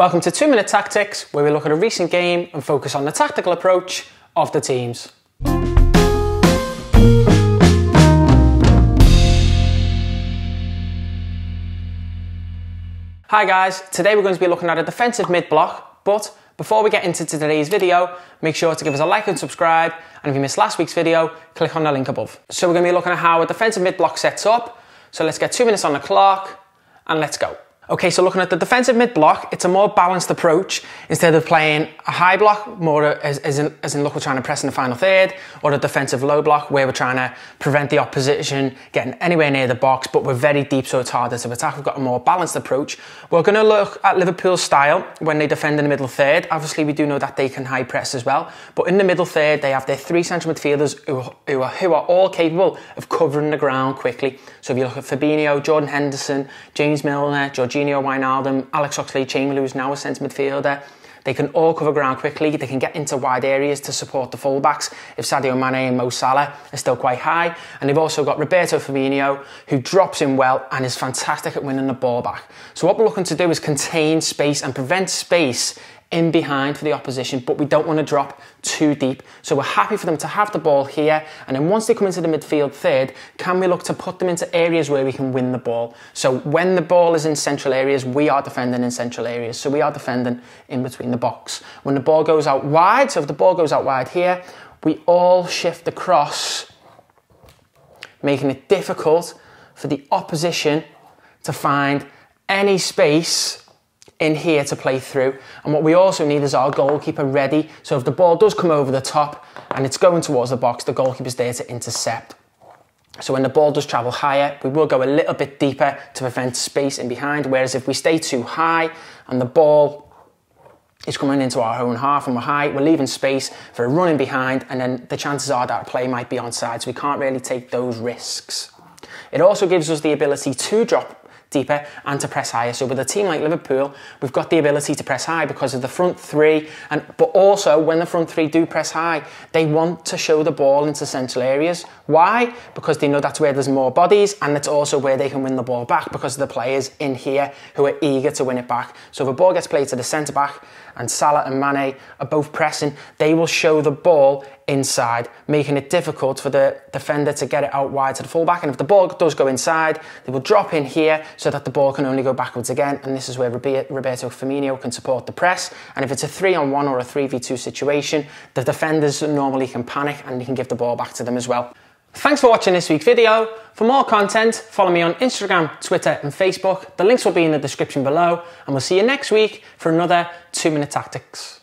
Welcome to 2 Minute Tactics, where we look at a recent game and focus on the tactical approach of the teams. Hi guys, today we're going to be looking at a defensive mid block, but before we get into today's video, make sure to give us a like and subscribe, and if you missed last week's video, click on the link above. So we're going to be looking at how a defensive mid block sets up, so let's get two minutes on the clock, and let's go. Okay, so looking at the defensive mid block, it's a more balanced approach instead of playing a high block, more as, as, in, as in look, we're trying to press in the final third, or a defensive low block where we're trying to prevent the opposition getting anywhere near the box, but we're very deep, so it's harder to attack. We've got a more balanced approach. We're going to look at Liverpool's style when they defend in the middle third. Obviously, we do know that they can high press as well, but in the middle third, they have their three central midfielders who, who, are, who are all capable of covering the ground quickly. So if you look at Fabinho, Jordan Henderson, James Milner, Georginio Wijnaldum, Alex Oxlade-Chamberlain, who's now a centre midfielder. They can all cover ground quickly. They can get into wide areas to support the fullbacks if Sadio Mane and Mo Salah are still quite high. And they've also got Roberto Firmino, who drops in well and is fantastic at winning the ball back. So what we're looking to do is contain space and prevent space in behind for the opposition, but we don't want to drop too deep. So we're happy for them to have the ball here. And then once they come into the midfield third, can we look to put them into areas where we can win the ball? So when the ball is in central areas, we are defending in central areas. So we are defending in between the box. When the ball goes out wide, so if the ball goes out wide here, we all shift across, making it difficult for the opposition to find any space in here to play through. And what we also need is our goalkeeper ready. So if the ball does come over the top and it's going towards the box, the goalkeeper's there to intercept. So when the ball does travel higher, we will go a little bit deeper to prevent space in behind. Whereas if we stay too high and the ball is coming into our own half and we're high, we're leaving space for a running behind and then the chances are that play might be onside. So we can't really take those risks. It also gives us the ability to drop deeper and to press higher. So with a team like Liverpool, we've got the ability to press high because of the front three, and but also when the front three do press high, they want to show the ball into central areas. Why? Because they know that's where there's more bodies, and it's also where they can win the ball back because of the players in here who are eager to win it back. So if a ball gets played to the centre back and Salah and Mane are both pressing, they will show the ball inside, making it difficult for the defender to get it out wide to the fullback. And if the ball does go inside, they will drop in here so that the ball can only go backwards again. And this is where Roberto Firmino can support the press. And if it's a three on one or a 3v2 situation, the defenders normally can panic and you can give the ball back to them as well. Thanks for watching this week's video. For more content, follow me on Instagram, Twitter, and Facebook. The links will be in the description below, and we'll see you next week for another 2 Minute Tactics.